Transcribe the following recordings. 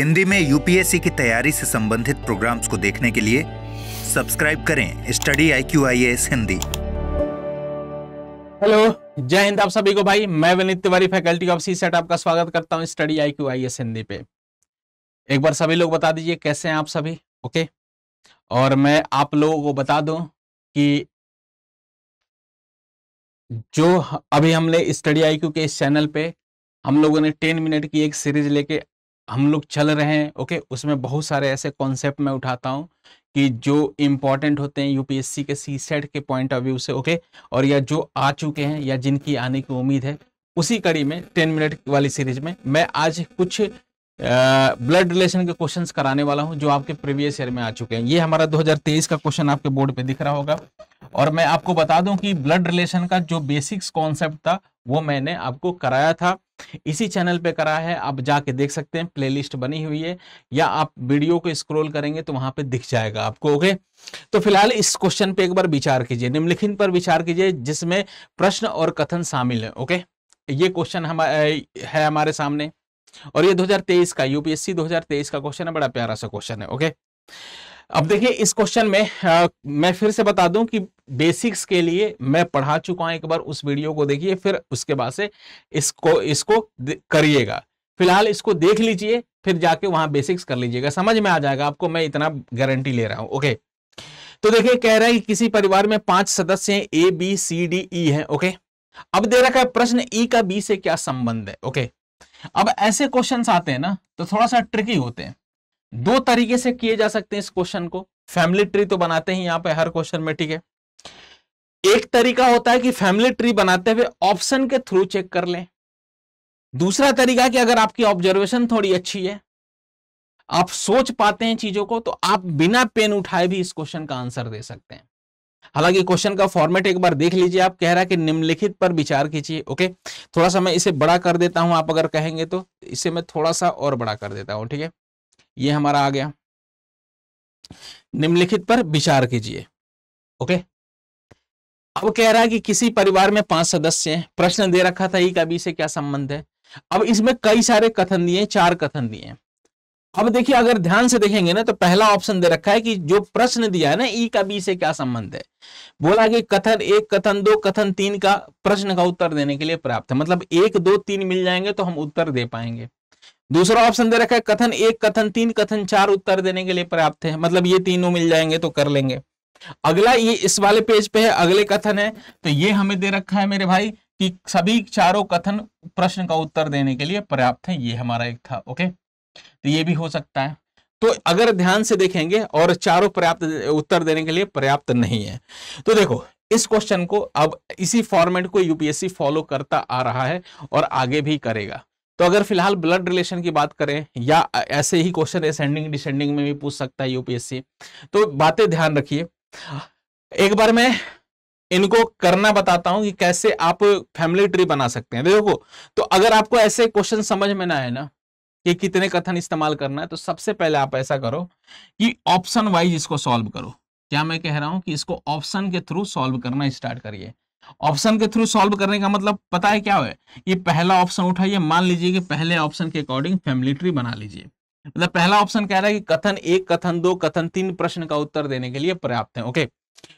हिंदी में यूपीएससी की तैयारी से संबंधित प्रोग्राम्स को देखने के लिए सब्सक्राइब करें study I Q I S Hindi hello जय हिंद आप सभी को भाई, मैं Vineet Tiwari faculty of C SAT आपका स्वागत करता हूँ study I Q I S Hindi पे। एक बार सभी लोग बता दीजिए कैसे हैं आप सभी ओके और मैं आप लोगों को बता दूँ कि जो अभी हमने स्टडी आई क्यू के इस चैनल पे हम लोगों ने टेन मिनट की एक सीरीज़ लेके हम लोग चल रहे हैं, ओके? उसमें बहुत सारे ऐसे कॉन्सेप्ट मैं उठाता हूँ कि जो इम्पोर्टेंट होते हैं यूपीएससी के सी सेट के पॉइंट ऑफ़ व्यू से, ओके? और या जो आ चुके हैं या जिनकी आने की उम्मीद है, उसी कड़ी में टेन मिनट वाली सीरीज़ में मैं आज कुछ ब्लड रिलेशन के क्वेश्चंस कराने वाला हूँ, जो आपके प्रीवियस ईयर में आ चुके हैं। ये हमारा 2023 का क्वेश्चन आपके बोर्ड पे दिख रहा होगा। और मैं आपको बता दूँ कि ब्लड रिलेशन का जो बेसिक्स कॉन्सेप्ट था, वो मैंने आपको कराया था। इसी चैनल पे करा है, आप जाके देख सकते हैं प्लेलिस्ट बनी हुई है। या आप वीडियो को स्क्रॉल करेंगे तो वहाँ पे दिख जाएगा आपको ओके तो फ़िलहाल इस क्वेश्चन पे एक बार विचार कीजिए, निम्नलिखित पर विचार कीजिए, जिसमें प्रश्न और कथन शामिल है ओके ये क्वेश्चन हमारे है हमारे सामने। और ये 2023 का यूपीएससी 2023 का क्वेश्चन है बड़ा प्यारा सा क्वेश्चन है ओके अब देखिए इस क्वेश्चन में आ, मैं फिर से बता दूँ कि बेसिक्स के लिए मैं पढ़ा चुका हूँ एक बार उस वीडियो को देखिए फिर उसके बाद से इसको इसको करिएगा। फ़िलहाल इसको देख लीजिए फिर जाके वहाँ बेसिक्स कर लीजिएगा समझ में आ जाएगा आपको मैं इतना गारंटी ले रहा हूँ ओके तो देखिए कह रहा है कि किसी परिवार में पाँच सदस्य हैं ए बी सी डी ई है ओके अब दे रखा है प्रश्न ई का बी से क्या संबंध है ओके अब ऐसे क्वेश्चंस आते हैं ना तो थोड़ा सा ट्रिकी होते हैं। दो तरीके से किए जा सकते हैं इस क्वेश्चन को। फैमिली ट्री तो बनाते हैं यहाँ पे हर क्वेश्चन में, ठीक है? एक तरीका होता है कि फैमिली ट्री बनाते हुए ऑप्शन के थ्रू चेक कर लें। दूसरा तरीका कि अगर आपकी ऑब्जर्वेशन थोड़ी अच्छी है, आप सोच पाते हैं चीज़ों को तो आप बिना पेन उठाए भी इस क्वेश्चन का आंसर दे सकते हैं। हालाँकि क्वेश्चन का फॉर्मेट एक बार देख लीजिए, आप कह रहा है कि निम्नलिखित पर विचार कीजिए, ओके? थोड़ा सा मैं इसे बड़ा कर देता हूँ, आप अगर कहेंगे तो। इसे मैं थोड़ा सा और बड़ा कर देता हूँ, ठीक है? ये हमारा आ गया। निम्नलिखित पर विचार कीजिए, ओके? अब कह रहा है कि किसी परिवार में पाँच सदस्य हैं, प्रश्न दे रखा था ई का बी से क्या संबंध है? अब इसमें कई सारे कथन दिए चार कथन दिए अब देखिए, अगर ध्यान से देखेंगे ना तो पहला ऑप्शन दे रखा है कि जो प्रश्न दिया है ना, ई का, बी से क्या संबंध है? बोला कि कथन एक, कथन दो, कथन तीन का प्रश्न का उत्तर देने के लिए पर्याप्त है। मतलब एक, दो, तीन मिल जाएँगे तो हम उत्तर दे पाएँगे। दूसरा ऑप्शन दे रखा है, कथन एक, कथन तीन, कथन चार उत्तर देने के लिए पर्याप्त है। मतलब ये तीनों मिल जाएँगे तो कर लेंगे। अगला ये इस वाले पेज पे है, अगले कथन है। तो ये हमें दे रखा है मेरे भाई कि सभी चारों कथन प्रश्न का उत्तर देने के लिए पर्याप्त है। ये हमारा एक था, ओके? तो ये भी हो सकता है। तो अगर ध्यान से देखेंगे और चारों पर्याप्त, उत्तर देने के लिए पर्याप्त नहीं है। तो देखो, इस क्वेश्चन को अब इसी फॉर्मेट को यूपीएससी फॉलो करता आ रहा है और आगे भी करेगा। तो अगर फ़िलहाल ब्लड रिलेशन की बात करें या ऐसे ही क्वेश्चन असेंडिंग डिसेंडिंग में भी पूछ सकता है यूपीएससी तो बातें ध्यान रखिए। एक बार मैं इनको करना बताता हूँ कि कैसे आप फैमिली ट्री बना सकते हैं। देखो तो अगर आपको ऐसे क्वेश्चन समझ में ना आए ना कि कितने कथन इस्तेमाल करना है तो सबसे पहले आप ऐसा करो कि ऑप्शन वाइज इसको सॉल्व करो। क्या मैं कह रहा हूँ कि इसको ऑप्शन के थ्रू सॉल्व करना स्टार्ट करिए। ऑप्शन के थ्रू सॉल्व करने का मतलब पता है क्या है ये पहला ऑप्शन उठाइए, मान लीजिए कि पहले ऑप्शन के अकॉर्डिंग फैमिली ट्री बना लीजिए। मतलब पहला ऑप्शन कह रहा है कि कथन एक, कथन दो, कथन तीन प्रश्न का उत्तर देने के लिए पर्याप्त है ओके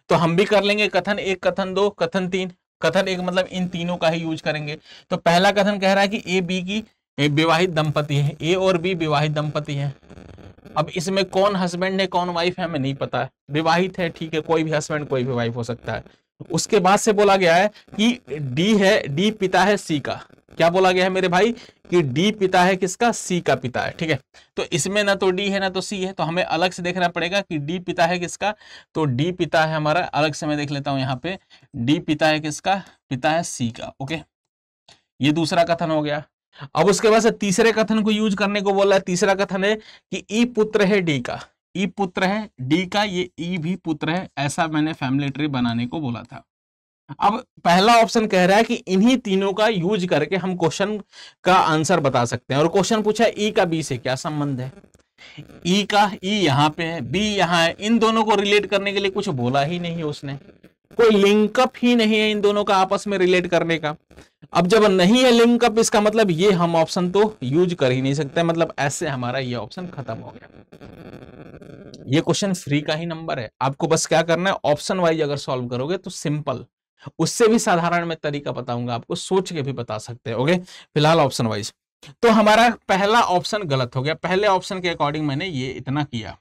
तो हम भी कर लेंगे कथन एक, कथन दो, कथन तीन। कथन एक मतलब इन तीनों का ही यूज़ करेंगे। तो पहला कथन कह रहा है कि ए बी की विवाहित दंपति है, ए और बी विवाहित दंपति है। अब इसमें कौन हस्बैंड है, कौन वाइफ है, हमें नहीं पता है। विवाहित है, ठीक है, कोई भी हस्बैंड कोई भी वाइफ हो सकता है। उसके बाद से बोला गया है कि डी है डी पिता है सी का। क्या बोला गया है मेरे भाई? कि डी पिता है किसका? सी का पिता है, ठीक है? तो इसमें ना तो डी है, ना तो सी है तो हमें अलग से देखना पड़ेगा कि डी पिता है किसका? तो डी पिता है हमारा, अलग से मैं देख लेता हूँ यहाँ पे। डी पिता है किसका? पिता है सी का, ओके? ये दूसरा कथन हो गया। अब उसके बाद से तीसरे कथन को यूज़ करने को बोला है, तीसरा कथन है कि ई पुत्र है डी का। ई पुत्र है डी का, ये ई भी पुत्र है, ऐसा मैंने फैमिली ट्री बनाने को बोला था। अब पहला ऑप्शन कह रहा है कि इन्हीं तीनों का यूज़ करके हम क्वेश्चन का आंसर बता सकते हैं। और क्वेश्चन पूछा ई का, बी से क्या संबंध है? ई का, ई यहाँ पे है, बी यहाँ है। इन दोनों को रिलेट करने के लिए कुछ बोला ही नहीं उसने। कोई लिंकअप ही नहीं है इन दोनों का आपस में रिलेट करने का। अब जब नहीं है लिंकअप इसका मतलब ये हम ऑप्शन तो यूज़ कर ही नहीं सकते मतलब ऐसे हमारा ये ऑप्शन खत्म हो गया। ये क्वेश्चन फ्री का ही नंबर है। आपको बस क्या करना है ऑप्शन वाइज अगर सॉल्व करोगे तो सिंपल उससे भी साधारण मैं तरीका बताऊँगा आपको, सोच के भी बता सकते हैं ओके फ़िलहाल ऑप्शन वाइज तो हमारा पहला ऑप्शन गलत हो गया। पहले ऑप्शन के अकॉर्डिंग मैंने ये इतना किया।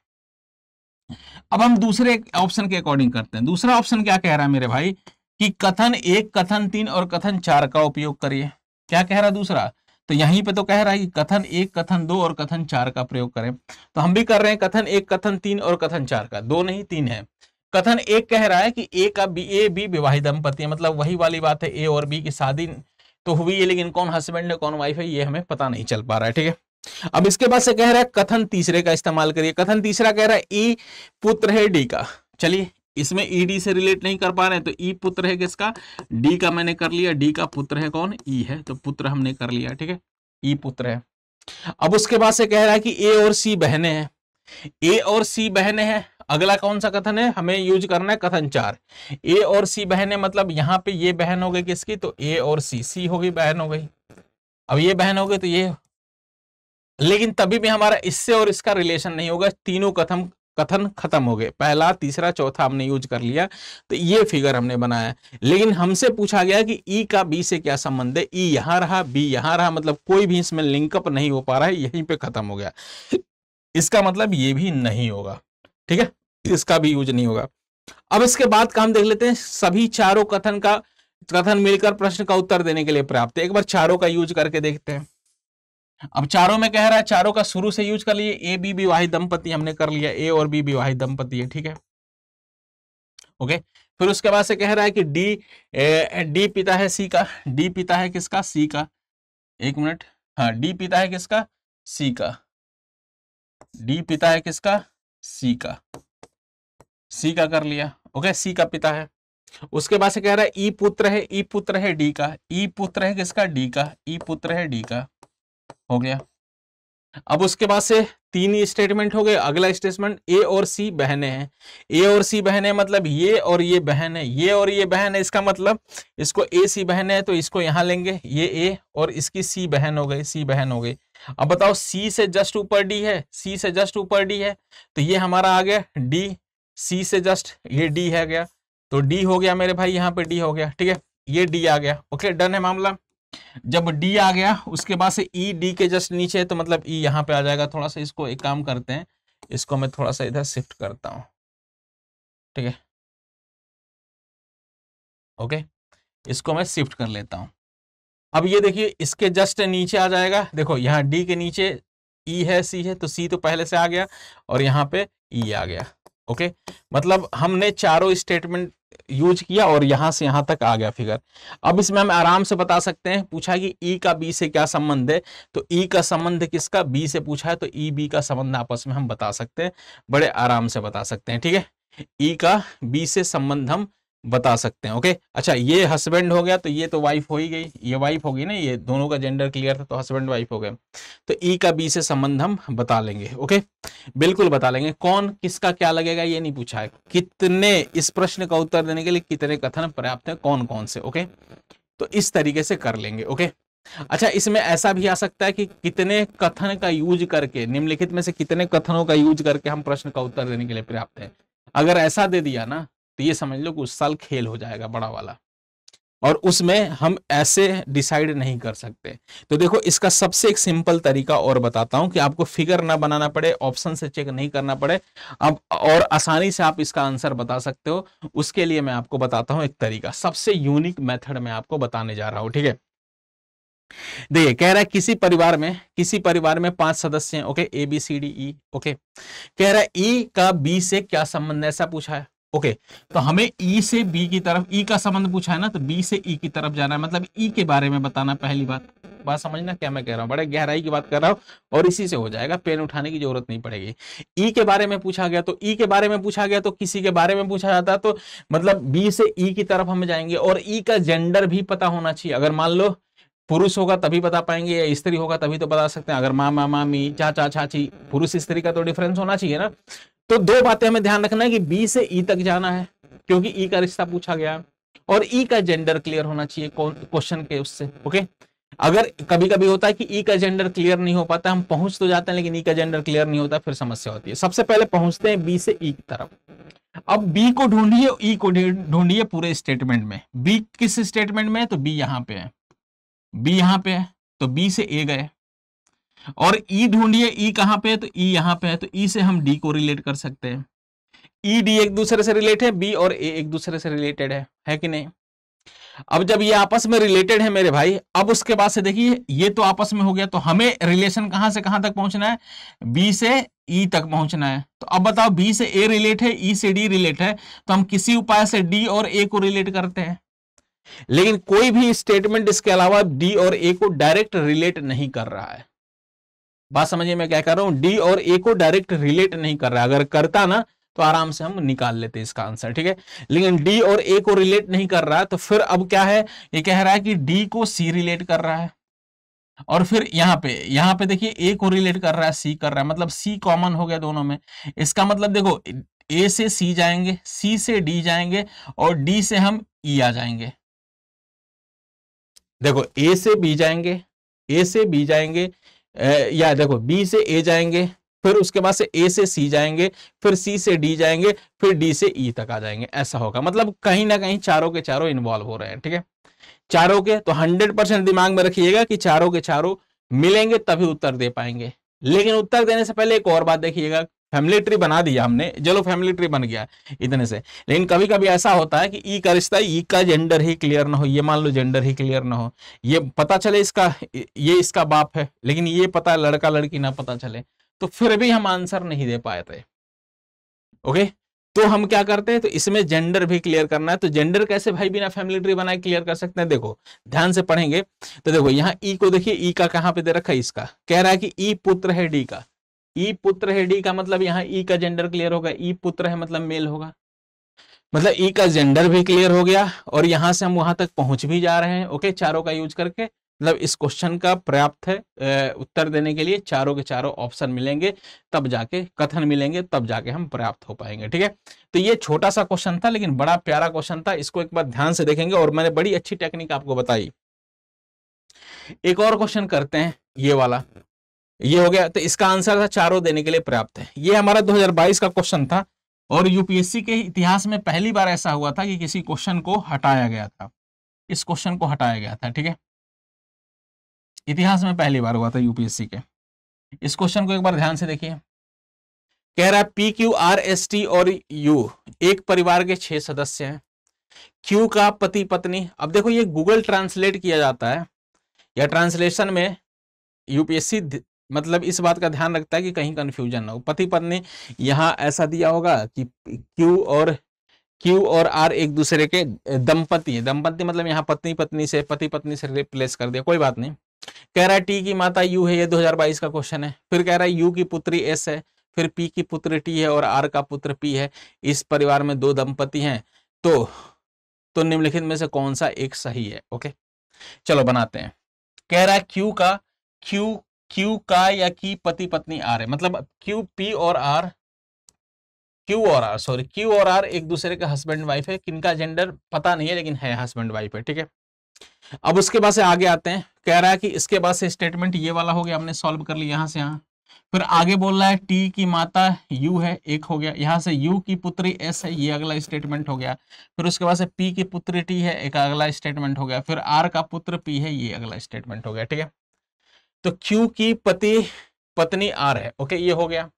अब हम दूसरे ऑप्शन के अकॉर्डिंग करते हैं। दूसरा ऑप्शन क्या कह रहा है मेरे भाई? कि कथन एक, कथन तीन और कथन चार का उपयोग करिए। क्या कह रहा दूसरा? तो यहीं पे तो कह रहा है कि कथन एक, कथन दो और कथन चार का प्रयोग करें। तो हम भी कर रहे हैं कथन एक, कथन तीन और कथन चार का। दो नहीं, तीन है। कथन एक कह रहा है कि ए का बी ए बी विवाहित दंपति है। मतलब वही वाली बात है ए और बी की शादी तो हुई है, लेकिन कौन हस्बैंड है, कौन वाइफ है, ये हमें पता नहीं चल पा रहा है, ठीक है? अब इसके बाद से कह रहा है कथन तीसरे का इस्तेमाल करिए। कथन तीसरा कह रहा है ई पुत्र है डी का। चलिए इसमें ईडी से रिलेट नहीं कर पा रहे हैं तो ई पुत्र है किसका? डी का मैंने कर लिया डी का पुत्र है कौन? ई है तो पुत्र हमने कर लिया, ठीक है? ई पुत्र है। अब उसके बाद से कह रहा है कि ए और सी बहने हैं। ए और सी बहने हैं, अगला कौन सा कथन है? हमें यूज़ करना है कथन चार। ए और सी बहने मतलब यहाँ पे ये बहन हो गई किसकी? तो ए और सी सी हो गई, बहन हो गई। अब ये बहन हो गई तो ये। लेकिन तभी भी हमारा इससे और इसका रिलेशन नहीं होगा, तीनों कथन कथन खत्म हो गए। पहला, तीसरा, चौथा हमने यूज़ कर लिया तो ये फिगर हमने बनाया। लेकिन हमसे पूछा गया कि ई का बी से क्या संबंध है? ई यहाँ रहा, बी यहाँ रहा मतलब कोई भी इसमें लिंकअप नहीं हो पा रहा है, यहीं पे खत्म हो गया। इसका मतलब ये भी नहीं होगा, ठीक है? इसका भी यूज़ नहीं होगा। अब इसके बाद का हम देख लेते हैं, सभी चारों कथन का, कथन मिलकर प्रश्न का उत्तर देने के लिए पर्याप्त है। एक बार चारों का यूज़ करके देखते हैं। अब चारों में कह रहा है, चारों का शुरू से यूज़ कर लिए, ए, बी विवाहित दंपति हमने कर लिया, ए और बी विवाहित दंपति है, ठीक है? ओके? फिर उसके बाद से कह रहा है कि डी डी पिता है सी का, डी पिता है किसका? सी का। एक मिनट हाँ डी पिता है किसका? सी का। डी पिता है किसका? सी का। सी का कर लिया, ओके? सी का पिता है। उसके बाद से कह रहा है, ई पुत्र है, ई पुत्र है डी का। ई पुत्र है किसका? डी का। ई पुत्र है डी का। हो गया। अब उसके बाद से तीन स्टेटमेंट हो गए। अगला स्टेटमेंट ए और सी बहने हैं। ए और सी बहने मतलब ये और ये बहन है। ये और ये बहन है, इसका मतलब इसको ए सी बहन है तो इसको यहाँ लेंगे। ये ए और इसकी सी बहन हो गई सी बहन हो गई। अब बताओ सी से जस्ट ऊपर डी है सी से जस्ट ऊपर डी है तो ये हमारा आ गया डी सी से जस्ट ये डी है गया। तो डी हो गया मेरे भाई, यहाँ पे डी हो गया, ठीक है? ये डी आ गया। ओके, डन है मामला। जब डी आ गया उसके बाद से ई e, डी के जस्ट नीचे तो मतलब ई e यहाँ पे आ जाएगा। थोड़ा सा इसको एक काम करते हैं। इसको मैं थोड़ा सा इधर शिफ्ट करता हूँ। ठीक है? ओके इसको मैं शिफ्ट कर लेता हूँ। अब ये देखिए इसके जस्ट नीचे आ जाएगा। देखो यहाँ डी के नीचे ई e है सी है तो सी तो पहले से आ गया और यहाँ पे ई आ गया। ओके? मतलब हमने चारों स्टेटमेंट यूज़ किया और यहाँ से यहाँ तक आ गया फिगर अब इसमें हम आराम से बता सकते हैं, पूछा कि ई का बी से क्या संबंध है? तो ई का संबंध किसका? बी से पूछा है तो ई बी का संबंध आपस में हम बता सकते हैं, बड़े आराम से बता सकते हैं, ठीक है? ई का बी से संबंध हम बता सकते हैं ओके अच्छा ये हस्बैंड हो गया तो ये तो वाइफ हो ही गई। ये वाइफ होगी ना, ये दोनों का जेंडर क्लियर था तो हस्बैंड वाइफ हो गए। तो ई का बी से संबंध हम बता लेंगे ओके बिल्कुल बता लेंगे। कौन, किसका क्या लगेगा, ये नहीं पूछा है। कितने, इस प्रश्न का उत्तर देने के लिए कितने कथन पर्याप्त है कौन कौन से ओके तो इस तरीके से कर लेंगे ओके अच्छा इसमें ऐसा भी आ सकता है कि कितने कथन का यूज़ करके, निम्नलिखित में से कितने कथनों का यूज़ करके हम प्रश्न का उत्तर देने के लिए पर्याप्त है। अगर ऐसा दे दिया ना तो ये समझ लो कि उस साल खेल हो जाएगा बड़ा वाला। और उसमें हम ऐसे डिसाइड नहीं कर सकते। तो देखो, इसका सबसे एक सिंपल तरीका और बताता हूँ कि आपको फिगर ना बनाना पड़े, ऑप्शन से चेक नहीं करना पड़े। अब और आसानी से आप इसका आंसर बता सकते हो। उसके लिए मैं आपको बताता हूँ एक तरीका। सबसे यूनिक मेथड में आपको बताने जा रहा हूँ, ठीक है? देखिए, कह रहा है किसी परिवार में, किसी परिवार में पाँच सदस्य हैं, okay? A B C D E okay? कह रहा है ई e का बी से क्या संबंध ऐसा पूछा है। ओके तो हमें ई e से बी की तरफ़ ई e का संबंध पूछा है ना तो बी से ई e की तरफ़ जाना है मतलब ई के बारे में बताना पहली बात। बात समझना क्या मैं कह रहा हूँ? बड़े गहराई की बात कर रहा हूँ और इसी से हो जाएगा, पेन उठाने की ज़रूरत नहीं पड़ेगी। ई के बारे में पूछा गया तो ई के बारे में पूछा गया तो किसी के बारे में पूछा जाता तो मतलब बी से ई की तरफ़ हम जाएँगे और ई का जेंडर भी पता होना चाहिए। अगर मान लो, पुरुष होगा तभी बता पाएँगे या स्त्री होगा तभी तो बता सकते हैं। अगर मामा मामी, चाचा, चाची, पुरुष, स्त्री का तो डिफरेंस होना चाहिए ना। तो दो बातें हमें ध्यान रखना है कि बी से ई तक जाना है, क्योंकि ई का रिश्ता पूछा गया और ई का जेंडर क्लियर होना चाहिए क्वेश्चन के उससे ओके अगर कभी कभी होता है कि ई का जेंडर क्लियर नहीं हो पाता, हम पहुँच तो जाते हैं, लेकिन ई का जेंडर क्लियर नहीं होता, फिर समस्या होती है। सबसे पहले पहुँचते हैं बी से ई की तरफ़। अब बी को ढूंढिए ई को ढूंढिए पूरे स्टेटमेंट में। बी किस स्टेटमेंट में है? तो बी यहाँ पे है। बी यहाँ पे है तो बी से ए गए। और ई ढूंढिए ई कहाँ पे है तो ई यहाँ पे है तो ई से हम डी को रिलेट कर सकते हैं। ई डी एक दूसरे से रिलेटेड है बी और ए एक दूसरे से रिलेटेड है है कि नहीं? अब जब ये आपस में रिलेटेड है मेरे भाई, अब उसके बाद से देखिए, ये तो आपस में हो गया तो हमें रिलेशन कहाँ से कहाँ तक पहुँचना है? बी से ई तक पहुँचना है। तो अब बताओ बी से ए रिलेट है ई से डी रिलेट है तो हम किसी उपाय से डी और ए को रिलेट करते हैं? लेकिन कोई भी स्टेटमेंट इसके अलावा डी और ए को डायरेक्ट रिलेट नहीं कर रहा है। बात समझिए मैं क्या कर रहा हूँ? डी और ए को डायरेक्ट रिलेट नहीं कर रहा अगर करता ना तो आराम से हम निकाल लेते इसका आंसर ठीक है? लेकिन डी और ए को रिलेट नहीं कर रहा तो फिर अब क्या है? ये कह रहा है कि डी को सी रिलेट कर रहा है। और फिर यहाँ पे यहाँ पे देखिए ए को रिलेट कर रहा है सी कर रहा है। मतलब सी कॉमन हो गया दोनों में। इसका मतलब देखो ए से सी जाएँगे सी से डी जाएँगे, और डी से हम ई e आ जाएँगे। देखो ए से बी जाएँगे ए से बी जाएँगे या देखो बी से ए जाएँगे, फिर उसके बाद से ए से सी जाएँगे, फिर सी से डी जाएँगे, फिर डी से ई e तक आ जाएँगे। ऐसा होगा। मतलब कहीं ना कहीं चारों के चारों इन्वॉल्व हो रहे हैं, ठीक है? चारों के तो हंड्रेड परसेंट दिमाग में रखिएगा कि चारों के चारों मिलेंगे तभी उत्तर दे पाएँगे। लेकिन उत्तर देने से पहले एक और बात देखिएगा फैमिली ट्री बना दिया हमने। चलो फैमिली ट्री बन गया इतने से। लेकिन कभी कभी ऐसा होता है कि ई का रिश्ता ई का जेंडर ही क्लियर ना हो। ये मान लो जेंडर ही क्लियर ना हो। ये पता चले इसका, ये इसका बाप है, लेकिन ये पता लड़का लड़की ना पता चले तो फिर भी हम आंसर नहीं दे पाए थे। ओके तो हम क्या करते हैं? तो इसमें जेंडर भी क्लियर करना है। तो जेंडर कैसे भाई बिना फैमिली ट्री बनाए क्लियर कर सकते हैं? देखो, ध्यान से पढ़ेंगे। तो देखो, यहाँ ई को देखिए ई का कहाँ पे दे रखा है? इसका। कह रहा है कि ई पुत्र है डी का। ई पुत्र है डी का मतलब यहाँ ई का जेंडर क्लियर होगा, ई पुत्र है मतलब मेल होगा। मतलब ई का जेंडर भी क्लियर हो गया और यहाँ से हम वहाँ तक पहुँच भी जा रहे हैं। ओके, चारों का यूज़ करके मतलब इस क्वेश्चन का पर्याप्त है उत्तर देने के लिए चारों के चारों ऑप्शन मिलेंगे, तब जाके कथन मिलेंगे, तब जाके हम पर्याप्त हो पाएँगे, ठीक है? तो ये छोटा सा क्वेश्चन था, लेकिन बड़ा प्यारा क्वेश्चन था, इसको एक बार ध्यान से देखेंगे और मैंने बड़ी अच्छी टेक्निक आपको बताई। एक और क्वेश्चन करते हैं, ये वाला। ये हो गया तो इसका आंसर था चारों देने के लिए पर्याप्त है। ये हमारा 2022 का क्वेश्चन था, और यूपीएससी के इतिहास में पहली बार ऐसा हुआ था कि किसी क्वेश्चन को हटाया गया था। इस क्वेश्चन को हटाया गया था, ठीक है? इतिहास में पहली बार हुआ था यूपीएससी के। इस क्वेश्चन को एक बार ध्यान से देखिए। कह रहा है P Q R S T और यू एक परिवार के छह सदस्य हैं। क्यू का पति पत्नी, अब देखो ये गूगल ट्रांसलेट किया जाता है। या ट्रांसलेशन में यूपीएससी मतलब इस बात का ध्यान रखता है कि कहीं कंफ्यूजन ना हो। पति पत्नी यहाँ ऐसा दिया होगा कि क्यू और क्यू और आर एक दूसरे के दंपति है। दंपति मतलब यहाँ पत्नी पत्नी से पति पत्नी से रिप्लेस कर दिया। कोई बात नहीं। कह रहा है टी की माता यू है, ये 2022 का क्वेश्चन है। फिर कह रहा है यू की पुत्री एस है, फिर पी की पुत्र टी है और आर का पुत्र पी है। इस परिवार में दो दंपति हैं। तो तो निम्नलिखित में से कौन सा एक सही है? ओके? चलो बनाते हैं। कह रहा है क्यू का क्यू क्यू का या की पति पत्नी आर है। मतलब क्यू पी और आर क्यू और आर सॉरी क्यू और आर एक दूसरे का हस्बैंड वाइफ है। किनका जेंडर पता नहीं है, लेकिन है हस्बैंड वाइफ है, ठीक है? अब उसके बाद से आगे आते हैं। कह रहा है कि इसके बाद से स्टेटमेंट ये वाला हो गया, हमने सॉल्व कर लिया यहाँ से यहाँ। फिर आगे बोल रहा है टी की माता यू है, एक हो गया। यहाँ से यू की पुत्री एस है, ये अगला स्टेटमेंट हो गया। फिर उसके बाद से पी की पुत्री टी है, एक अगला स्टेटमेंट हो गया। फिर आर का पुत्र पी है, ये अगला स्टेटमेंट हो गया, ठीक है? तो क्यू की पति, पत्नी आर है ओके ये हो गया।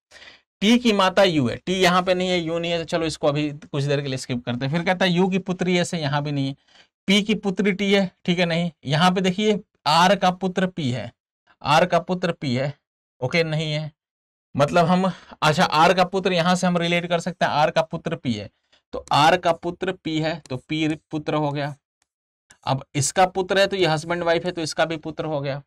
टी की माता यू है। टी यहाँ पे नहीं है यू नहीं है तो चलो इसको अभी कुछ देर के लिए स्किप करते हैं। फिर कहता है यू की पुत्री ऐसे यहाँ भी नहीं है। पी की पुत्री टी है, ठीक है, नहीं? यहाँ पे देखिए आर का पुत्र पी है। आर का पुत्र पी है ओके नहीं है। मतलब हम अच्छा आर का पुत्र यहाँ से हम रिलेट कर सकते हैं। आर का पुत्र पी है। तो आर का पुत्र पी है तो पी पुत्र हो गया। अब इसका पुत्र है तो ये हस्बैंड वाइफ है तो इसका भी पुत्र हो गया।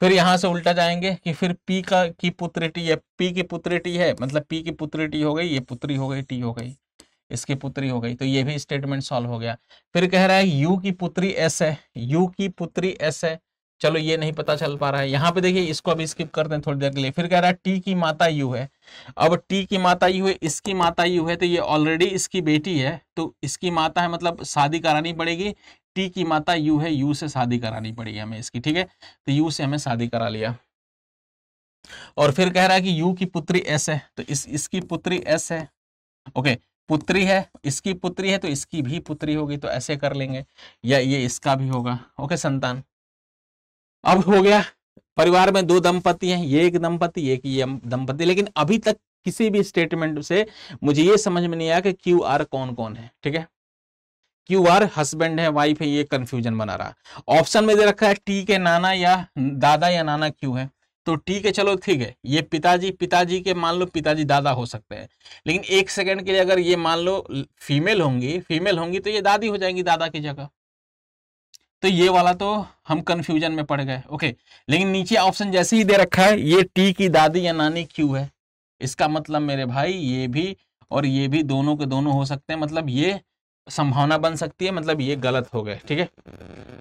फिर यहाँ से उल्टा जाएँगे कि फिर पी का, की पुत्री टी है। पी की पुत्री टी है मतलब पी की पुत्री टी हो गई, ये पुत्री हो गई टी हो गई, इसकी पुत्री हो गई। तो ये भी स्टेटमेंट सॉल्व हो गया। फिर कह रहा है यू की पुत्री एस है यू की पुत्री एस है। चलो ये नहीं पता चल पा रहा है। यहाँ पे देखिए, इसको अभी स्किप करते हैं थोड़ी देर के लिए। फिर कह रहा है टी की माता यू है। अब टी की माता यू है, इसकी माता यू है तो ये ऑलरेडी इसकी बेटी है। तो इसकी माता है मतलब शादी करानी पड़ेगी। टी की माता यू है, यू से शादी करानी पड़ेगी हमें इसकी, ठीक है? तो यू से हमें शादी करा लिया। और फिर कह रहा है कि यू की पुत्री एस है तो इस, इसकी पुत्री एस है। ओके, पुत्री है, इसकी पुत्री है तो इसकी भी पुत्री होगी तो ऐसे कर लेंगे। या ये इसका भी होगा। ओके, संतान। अब हो गया, परिवार में दो दंपति हैं, ये एक दंपति, एक ये दंपति। लेकिन अभी तक किसी भी स्टेटमेंट से मुझे ये समझ में नहीं आया कि क्यू आर कौन कौन है, ठीक है? क्यू आर हस्बैंड है वाइफ है, ये कंफ्यूजन बना रहा ऑप्शन में दे रखा है टी के नाना या दादा या नाना क्यू है? तो ठीक है, चलो, ठीक है, ये पिताजी पिताजी के मान लो पिताजी दादा हो सकते हैं। लेकिन एक सेकंड के लिए अगर ये मान लो फीमेल होंगी फीमेल होंगी तो ये दादी हो जाएँगी दादा की जगह। तो ये वाला तो हम कंफ्यूजन में पड़ गए ओके लेकिन नीचे ऑप्शन जैसे ही दे रखा है, ये टी की दादी या नानी क्यू है? इसका मतलब मेरे भाई ये भी और ये भी दोनों के दोनों हो सकते हैं मतलब ये संभावना बन सकती है मतलब ये गलत हो गए, ठीक है?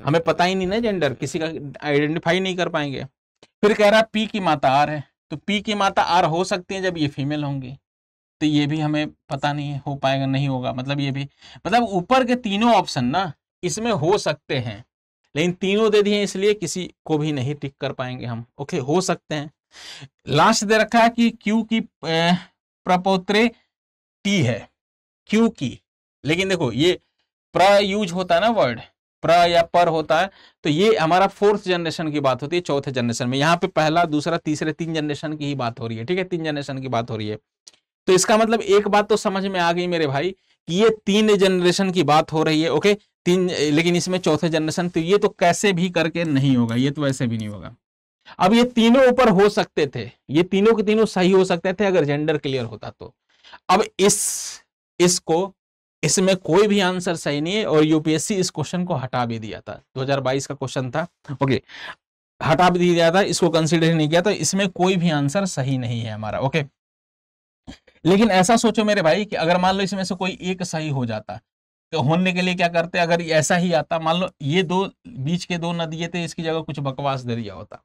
हमें पता ही नहीं ना जेंडर किसी का आइडेंटिफाई नहीं कर पाएँगे। फिर कह रहा पी की माता आर है तो पी की माता आर हो सकती है जब ये फीमेल होंगी। तो ये भी हमें पता नहीं है हो पाएगा, नहीं होगा मतलब ये भी मतलब ऊपर के तीनों ऑप्शन ना, इसमें हो सकते हैं, लेकिन तीनों दे दिए इसलिए किसी को भी नहीं टिक कर पाएँगे हम। ओके हो सकते हैं। लास्ट दे रखा है कि क्यू की प्रपोत्रे टी है। क्यू की। लेकिन देखो, ये प्र यूज़ होता है ना वर्ड, प्र या पर होता है तो ये हमारा फोर्थ जनरेशन की बात होती है, चौथे जनरेशन में। यहाँ पे पहला, दूसरा, तीसरे तीन जनरेशन की ही बात हो रही है, ठीक है? तीन जनरेशन की बात हो रही है। तो इसका मतलब एक बात तो समझ में आ गई मेरे भाई, कि ये तीन जनरेशन की बात हो रही है, ओके? तीन, लेकिन इसमें चौथे जनरेशन तो ये तो कैसे भी करके नहीं होगा, ये तो ऐसे भी नहीं होगा। अब ये तीनों ऊपर हो सकते थे, ये तीनों के तीनों सही हो सकते थे, अगर जेंडर क्लियर होता तो। अब इस, इसको इसमें कोई भी आंसर सही नहीं है और यूपीएससी इस क्वेश्चन को हटा भी दिया था। 2022 का क्वेश्चन था। ओके हटा भी दिया था, इसको कंसिडर नहीं किया था, इसमें कोई भी आंसर सही नहीं है हमारा। ओके लेकिन ऐसा सोचो मेरे भाई कि अगर मान लो इसमें से कोई एक सही हो जाता तो होने के लिए क्या करते? अगर ऐसा ही आता, मान लो ये दो, बीच के दो न थे इसकी जगह कुछ बकवास दे दिया होता।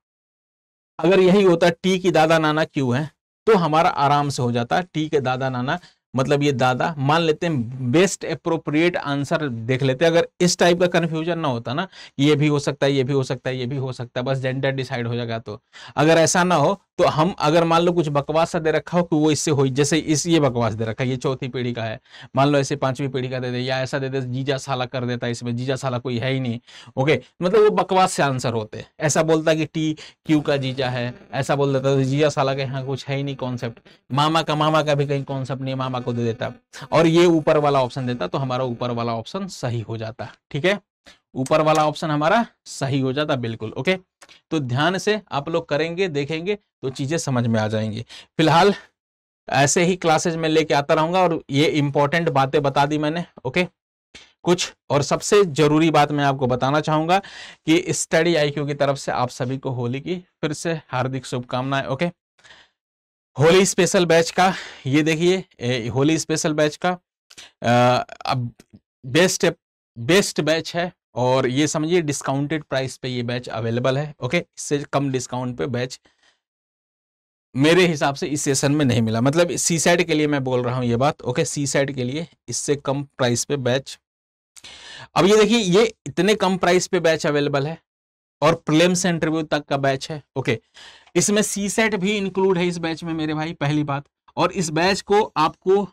अगर यही होता, टी की दादा नाना क्यों है? तो हमारा आराम से हो जाता, टी के दादा नाना मतलब ये दादा, मान लेते हैं बेस्ट अप्रोप्रिएट आंसर देख लेते हैं। अगर इस टाइप का कंफ्यूजन ना होता ना ये भी हो सकता है, ये भी हो सकता है, ये भी हो सकता है, बस जेंडर डिसाइड हो जाएगा तो। अगर ऐसा ना हो तो हम अगर मान लो कुछ बकवास दे रखा हो कि वो इससे हो, जैसे इस ये बकवास दे रखा है, ये चौथी पीढ़ी का है। मान लो ऐसे पांचवी पीढ़ी का दे दे, या ऐसा दे दे, जीजा साला कर देता है इसमें, जीजा साला कोई है ही नहीं। ओके मतलब वो बकवास से आंसर होते ऐसा बोलता कि टी क्यू का जीजा है, ऐसा बोल देता जीजा साला के यहाँ कुछ है ही नहीं कॉन्सेप्ट मामा का मामा का भी कहीं कॉन्सेप्ट नहीं मामा को दे देता। और ये ऊपर वाला ऑप्शन देता तो हमारा ऊपर वाला ऑप्शन सही हो जाता, ठीक है? ऊपर वाला ऑप्शन हमारा सही हो जाता, बिल्कुल, ओके? तो ध्यान से आप लोग करेंगे, देखेंगे तो चीज़ें समझ में आ जाएँगी। फ़िलहाल ऐसे ही क्लासेज में लेके आता रहूँगा और ये इंपॉर्टेंट बातें बता दी मैंने, ओके? कुछ और सबसे ज़रूरी बात मैं आपको बताना चाहूँगा कि स्टडी आईक्यू की तरफ़ से आप सभी को होली की फिर से हार्दिक शुभकामनाएँ, ओके? होली स्पेशल बैच का ये देखिए होली स्पेशल बैच का आ, अब बेस्ट बेस्ट बैच है और ये समझिए डिस्काउंटेड प्राइस पे ये बैच अवेलेबल है ओके? इससे कम डिस्काउंट पे बैच मेरे हिसाब से इस सेशन में नहीं मिला। मतलब सी साइड के लिए मैं बोल रहा हूँ ये बात ओके? सी साइड के लिए इससे कम प्राइस पे बैच। अब ये देखिए ये इतने कम प्राइस पे बैच अवेलेबल है और प्रिलिम्स इंटरव्यू तक का बैच है ओके? इसमें सी सेट भी इंक्लूड है इस बैच में मेरे भाई, पहली बात। और इस बैच को आपको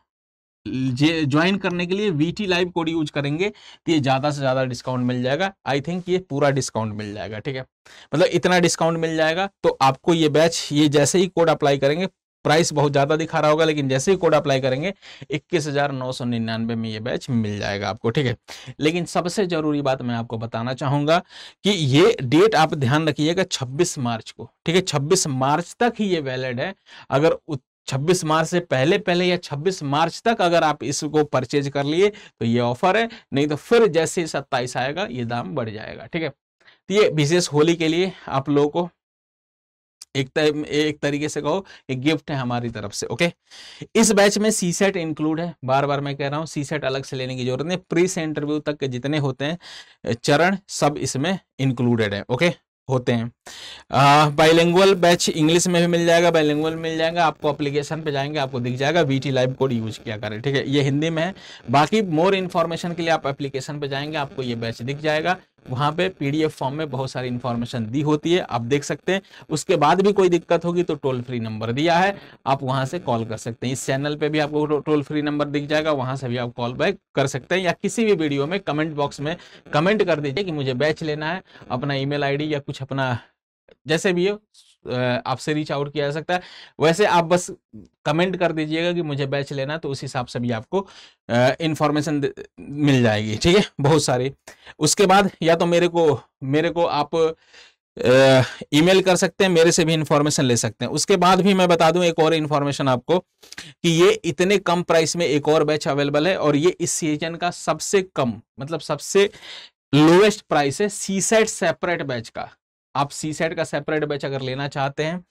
ज्वाइन करने के लिए V T live code use करेंगे तो ये ज़्यादा से ज़्यादा डिस्काउंट मिल जाएगा। आई थिंक ये पूरा डिस्काउंट मिल जाएगा, ठीक है? मतलब इतना डिस्काउंट मिल जाएगा तो आपको ये बैच ये जैसे ही कोड अप्लाई करेंगे प्राइस बहुत ज़्यादा दिखा रहा होगा, लेकिन जैसे ही कोड अप्लाई करेंगे, इक्कीस हज़ार नौ सौ निन्यानवे में ये बैच मिल जाएगा आपको, ठीक है? लेकिन सबसे ज़रूरी बात मैं आपको बताना चाहूँगा कि ये डेट आप ध्यान रखिएगा 26 मार्च को, ठीक है? 26 मार्च तक ही ये वैलिड है। अगर 26 मार्च से पहले पहले या 26 मार्च तक अगर आप इसको परचेज कर लिए तो ये ऑफ़र है, नहीं तो फिर जैसे ही सत्ताईस आएगा, ये दाम बढ़ जाएगा, ठीक है? तो ये विशेष होली के लिए आप लोगों को एक एक तरीके से कहो एक गिफ्ट है हमारी तरफ़ से, ओके? इस बैच में सी सेट इंक्लूड है बार बार मैं कह रहा हूँ, सी सेट अलग से लेने की ज़रूरत नहीं, प्री से इंटरव्यू तक के जितने होते हैं चरण सब इसमें इंक्लूडेड है, ओके? होते हैं। बाइलिंगुअल बैच इंग्लिश में भी मिल जाएगा, बाइलिंगुअल मिल जाएगा, आपको एप्लीकेशन पे जाएँगे, आपको दिख जाएगा, वीटी लाइव कोड यूज़ किया करें, ठीक है? ये हिंदी में है, बाकी मोर इन्फॉर्मेशन के लिए आप एप्लीकेशन पे जाएँगे, आपको ये बैच दिख जाएगा वहाँ पे पीडीएफ फॉर्म में बहुत सारी इन्फॉर्मेशन दी होती है, आप देख सकते हैं। उसके बाद भी कोई दिक्कत होगी तो टोल फ्री नंबर दिया है, आप वहाँ से कॉल कर सकते हैं। इस चैनल पे भी आपको टोल फ्री नंबर दिख जाएगा, वहाँ से भी आप कॉल बैक कर सकते हैं। या किसी भी वीडियो में कमेंट बॉक्स में कमेंट कर दीजिए कि मुझे बैच लेना है, अपना ईमेल आईडी या कुछ अपना, जैसे भी हो आपसे रीच आउट किया जा सकता है। वैसे आप बस कमेंट कर दीजिएगा कि मुझे बैच लेना तो उस हिसाब से भी आपको इंफॉर्मेशन मिल जाएगी, ठीक है? बहुत सारी। उसके बाद या तो मेरे को मेरे को आप ईमेल कर सकते हैं, मेरे से भी इंफॉर्मेशन ले सकते हैं। उसके बाद भी मैं बता दूँ, एक और इंफॉर्मेशन आपको, कि ये इतने कम प्राइस में एक और बैच अवेलेबल है और ये इस सीज़न का सबसे कम मतलब सबसे लोएस्ट प्राइस है सी सेट सेपरेट बैच का। आप सी सेट का सेपरेट बैच अगर लेना चाहते हैं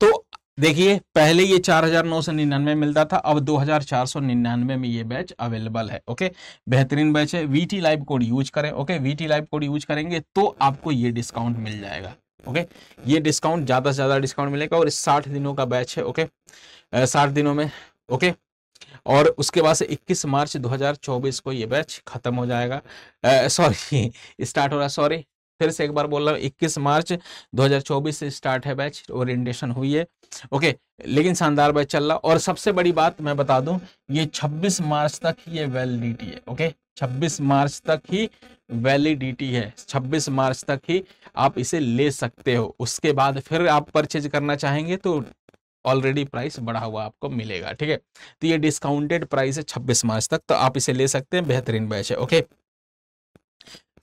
तो देखिए, पहले ये चार हज़ार नौ सौ निन्यानवे मिलता था, अब दो हज़ार चार सौ निन्यानवे में ये बैच अवेलेबल है ओके बेहतरीन बैच है वीटी लाइव कोड यूज़ करें okay VT live code use करेंगे तो आपको ये डिस्काउंट मिल जाएगा ओके ये डिस्काउंट ज़्यादा से ज़्यादा डिस्काउंट मिलेगा और साठ दिनों का बैच है ओके साठ दिनों में ओके और उसके बाद से 21 मार्च 2024 को ये बैच खत्म हो जाएगा। सॉरी स्टार्ट हो रहा सॉरी फिर से एक बार बोल रहा हूँ, इक्कीस मार्च 2024 से स्टार्ट है बैच, ओरिएंटेशन हुई है। ओके, लेकिन शानदार बैच चल रहा और सबसे बड़ी बात मैं बता दूँ, ये 26 मार्च तक ये वैलिडिटी है, ओके? 26 मार्च तक ही वैलिडिटी है। 26 मार्च तक ही आप इसे ले सकते हो। उसके बाद फिर आप परचेज करना चाहेंगे तो ऑलरेडी प्राइस बढ़ा हुआ आपको मिलेगा, ठीक है? तो ये डिस्काउंटेड प्राइस है 26 मार्च तक तो आप इसे ले सकते हैं, बेहतरीन बैच है, ओके?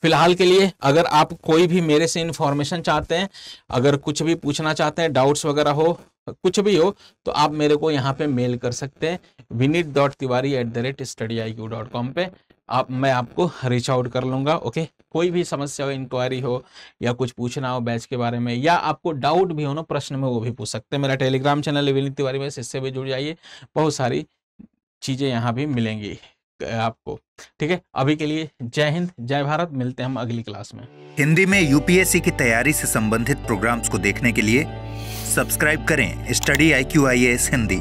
फ़िलहाल के लिए, अगर आप कोई भी मेरे से इन्फॉर्मेशन चाहते हैं, अगर कुछ भी पूछना चाहते हैं डाउट्स वगैरह हो, कुछ भी हो तो आप मेरे को यहाँ पे मेल कर सकते हैं Vineet dot Tiwari at the rate study I Q dot com पर आप, मैं आपको रीच आउट कर लूँगा ओके कोई भी समस्या हो इंक्वायरी हो, या कुछ पूछना हो बैच के बारे में, या आपको डाउट भी हो ना, प्रश्न में, वो भी पूछ सकते हैं। मेरा टेलीग्राम चैनल विनीत तिवारी में, इससे भी जुड़ जाइए। बहुत सारी चीज़ें यहाँ भी मिलेंगी। आपको। ठीक है, अभी के लिए जय हिंद, जय भारत, मिलते हैं हम अगली क्लास में। हिंदी में यूपीएससी की तैयारी से संबंधित प्रोग्राम्स को देखने के लिए सब्सक्राइब करें study I Q I S Hindi.